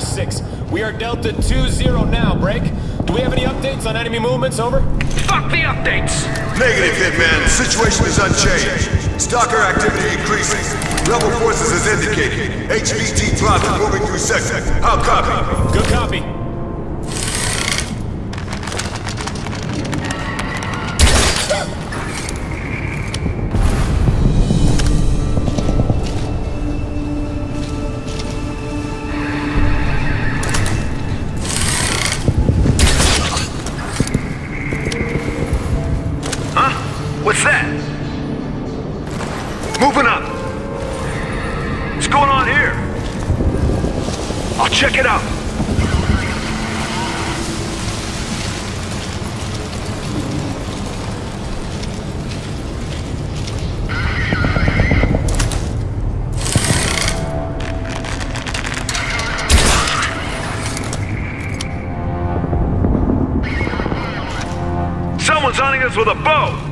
4-6. We are Delta 2-0 now, Break. Do we have any updates on enemy movements, over? Fuck the updates! Negative, Hitman. Situation is unchanged. Stalker activity increasing. Rebel forces as indicated. HVT Plaza moving through sector. How copy? Good copy. That? Moving up. What's going on here? I'll check it out. Someone's hunting us with a bow!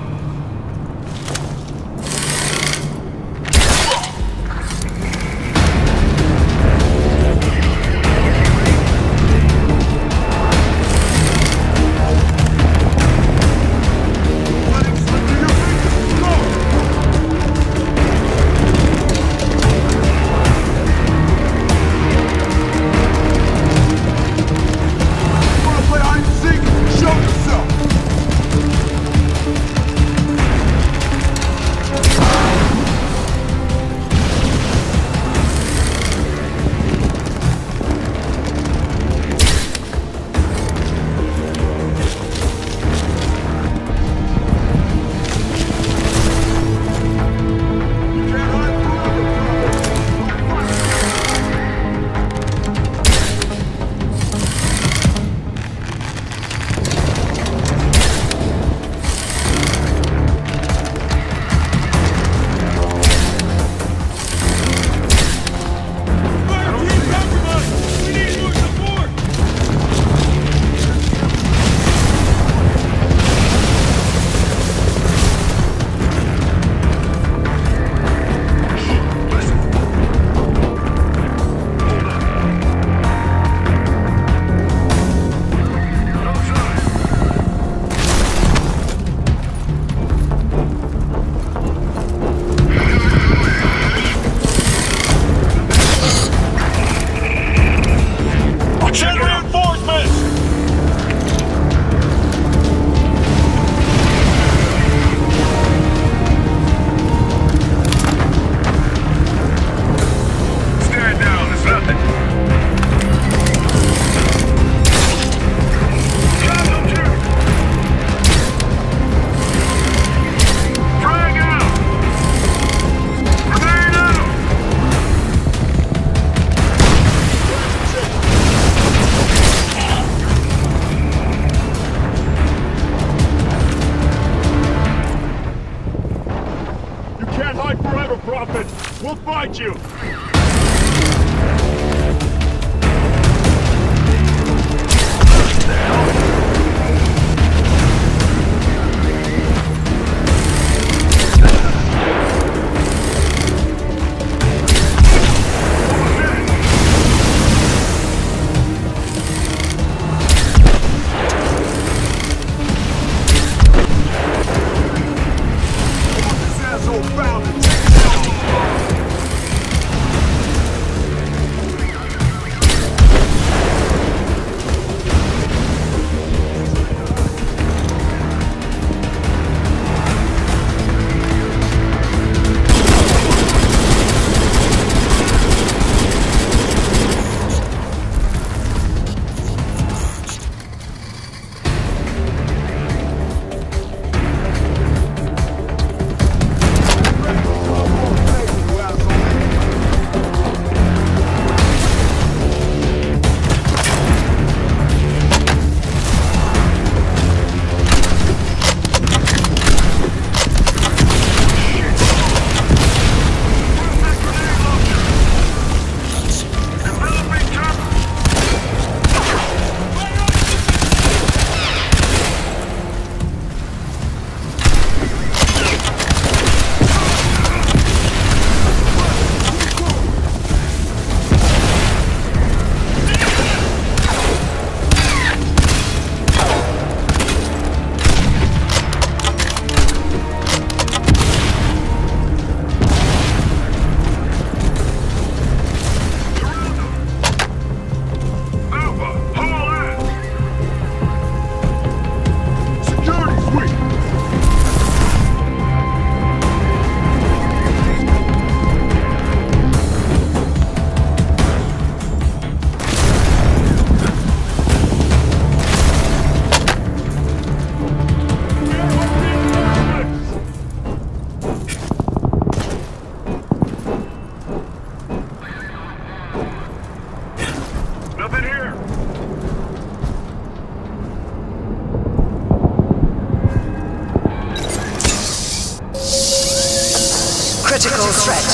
Critical, threat.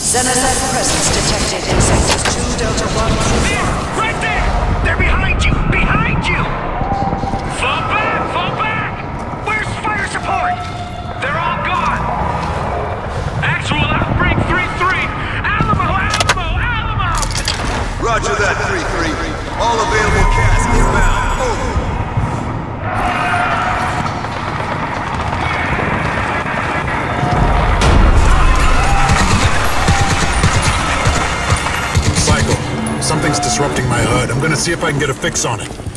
threat. Presence detected in Sector 2 Delta 1 through 4. Gonna see if I can get a fix on it.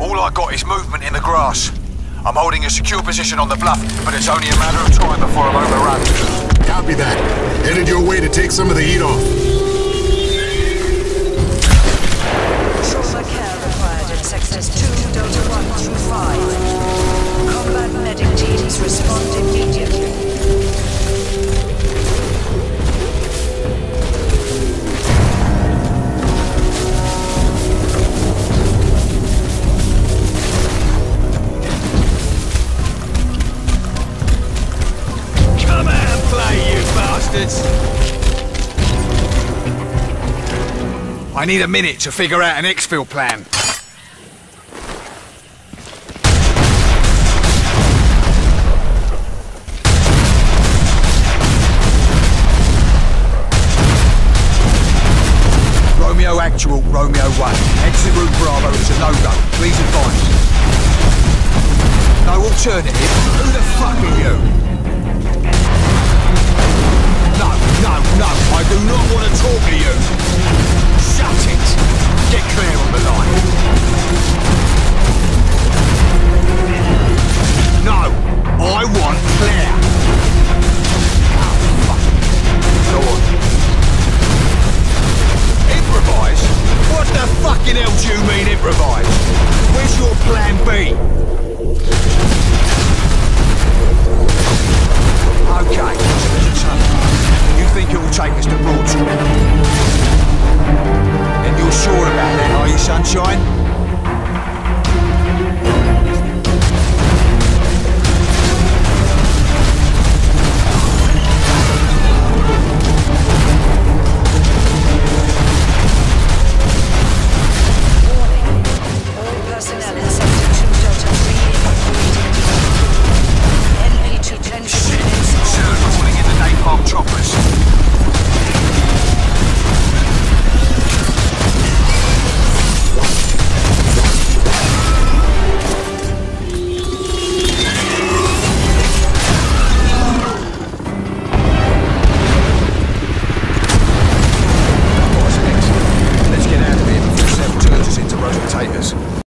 All I got is movement in the grass. I'm holding a secure position on the bluff, but it's only a matter of time before I'm overrun. Copy that. Headed your way to take some of the heat off. Bastards! I need a minute to figure out an exfil plan. Romeo Actual, Romeo 1. Exit route Bravo is a no-go. Please advise. No alternative? Who the fuck are you? No, no, I do not want to talk to you. Shut it. Get clear on the line.